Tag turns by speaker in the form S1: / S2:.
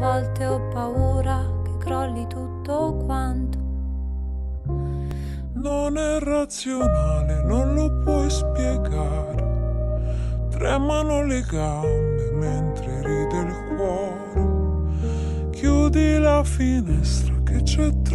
S1: volte ho paura che crolli tutto quanto.
S2: Non è razionale, non lo puoi spiegare. Tremano le gambe mentre ride il cuore. Chiudi la finestra che c'è troppo